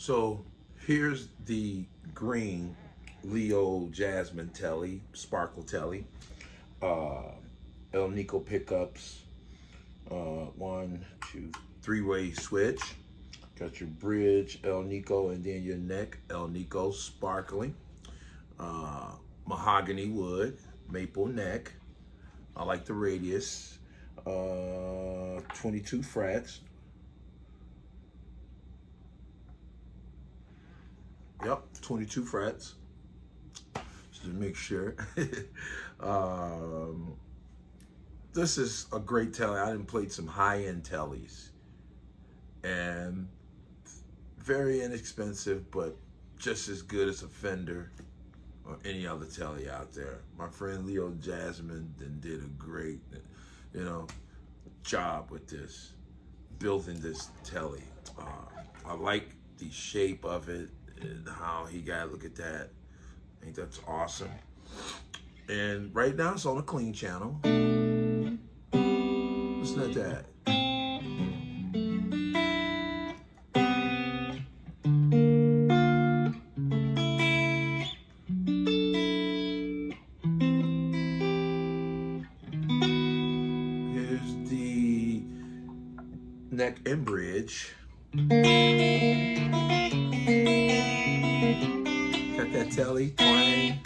So here's the green Leo Jaymz Telly, Sparkle Telly. Uh, Alnico pickups. Uh, one, two, three-way switch. Got your bridge, Alnico, and then your neck, Alnico sparkling. Uh, mahogany wood, maple neck. I like the radius. Uh, 22 frets. Yep, 22 frets. Just to make sure. um, this is a great telly. I didn't play some high-end tellies. And very inexpensive, but just as good as a Fender or any other telly out there. My friend Leo Jaymz then did a great, you know, job with this, building this telly. Uh, I like the shape of it and how he got, look at that. I think that's awesome. And right now it's on a clean channel. Listen to that. Neck and bridge. Got that telly, twang.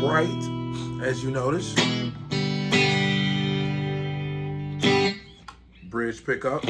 Bright, as you notice. Bridge pickup.